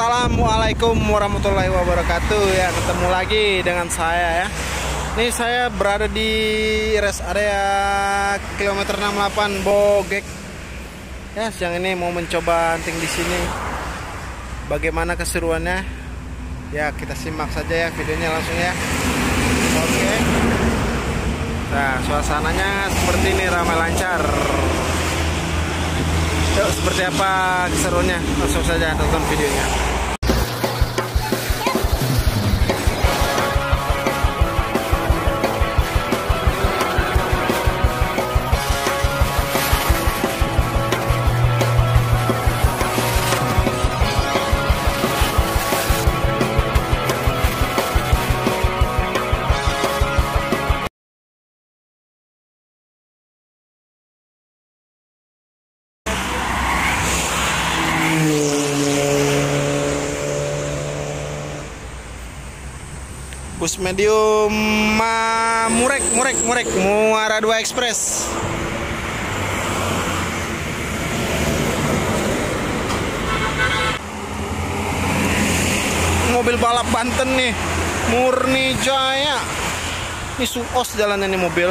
Assalamualaikum warahmatullahi wabarakatuh. Ya ketemu lagi dengan saya ya. Ini saya berada di rest area kilometer 68 Bogek. Ya siang ini mau mencoba hunting di sini. Bagaimana keseruannya? Ya kita simak saja ya videonya langsung ya. Oke. Nah suasananya seperti ini ramai lancar. Yuk, seperti apa keseruannya? Langsung saja tonton videonya. Bus medium ma Murek, Murek, Murek, Muara 2 Express. Mobil balap Banten nih, Murni Jaya. Ini suos jalannya nih mobil.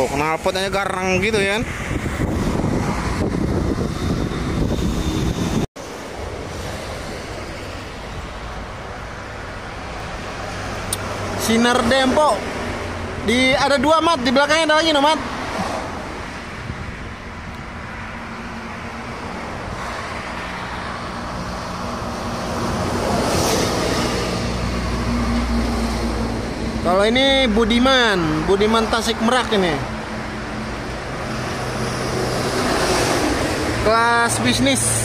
Oh, knalpotnya garang gitu ya. Sinar Dempo. Di ada dua mat di belakangnya ada lagi no mat. Kalau ini Budiman, Budiman Tasik Merak ini. Kelas bisnis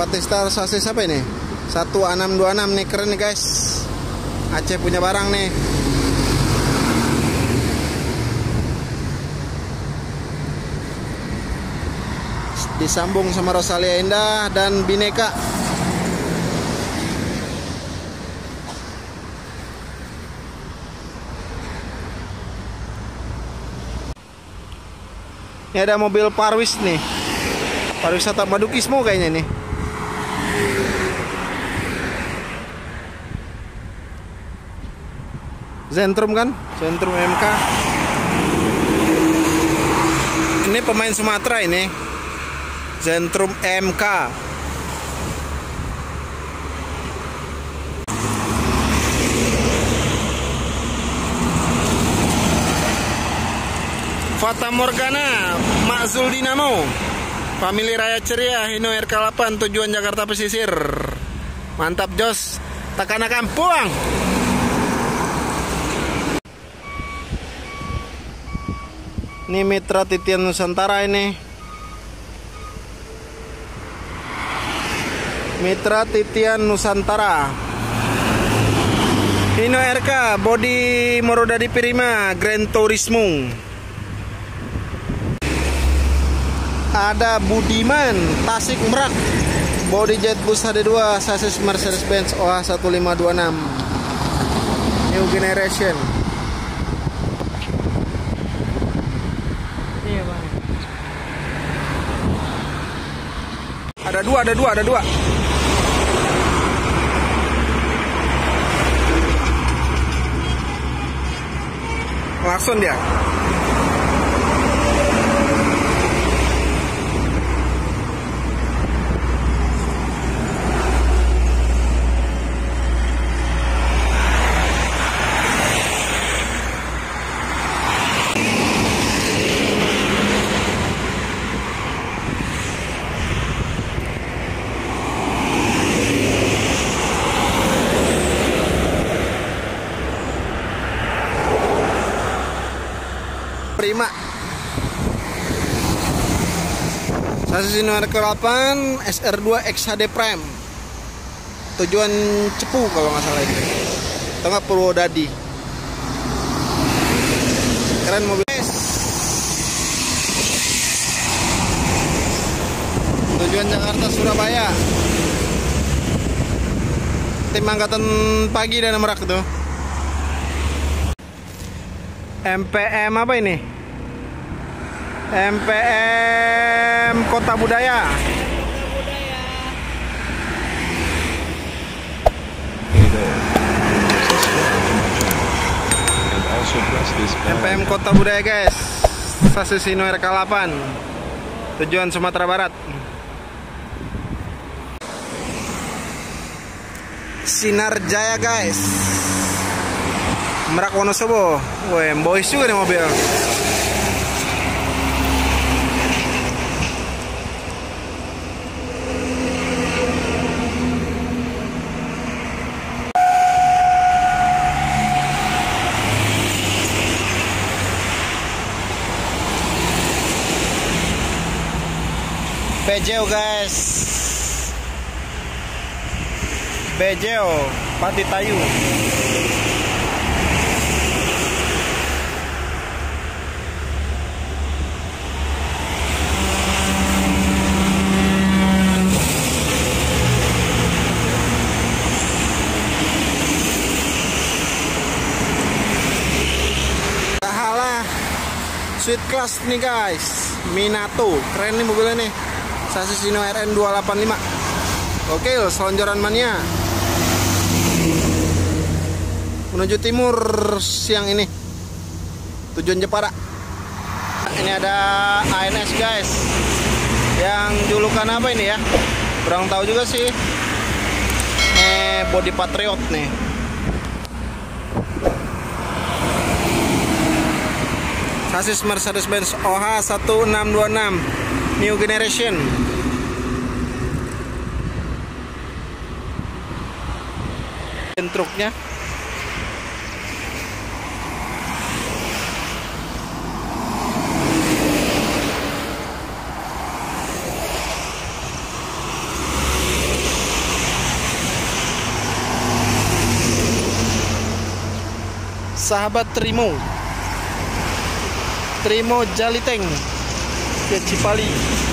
Patistar sasis apa ini? 1626 nih keren nih guys. Aceh punya barang nih. Disambung sama Rosalia Indah dan Bineka. Ini ada mobil Parwis nih. Pariwisata Madukismo kayaknya nih. Zentrum kan? Zentrum MK. Ini pemain Sumatera ini. Zentrum MK. Fata Morgana, Makzul Dinamo. Family Raya Ceria, Hino RK8, tujuan Jakarta Pesisir. Mantap Jos, Takana Kampung. Ini Mitra Titian Nusantara ini. Mitra Titian Nusantara. Hino RK, body Morodadi Prima, Grand Turismo. Ada Budiman, Tasik Merak. Body Jet Bus HD2, sasis Mercedes-Benz OH1526. New Generation. Ada dua, ada dua, ada dua. Langsung dia. Prima. Sasis Inuar ke-8 SR2 XHD Prime. Tujuan Cepu kalau nggak salah itu. Tengah Purwodadi. Keren mobil. Tujuan Jakarta Surabaya. Tim angkatan pagi dan merak tuh. MPM apa ini? MPM Kota Budaya. MPM. Kota Budaya guys. Stasiun Sino RK8. Tujuan Sumatera Barat. Sinar Jaya guys. Merak Wonosobo. Wih, boys juga nih mobil. Bejeo guys. Bejeo Pati Tayu. Sweet Class nih guys Minato Keren nih mobilnya nih Sasis Sino RN 285 Oke selonjoran mania. Menuju timur siang ini. Tujuan Jepara. Ini ada ANS guys. Yang julukan apa ini ya? Kurang tahu juga sih. Ini body patriot nih. Sasis Mercedes-Benz OH 1626 New Generation. Truknya. Sahabat Trimo. Trimo Jaliteng 个七八粒。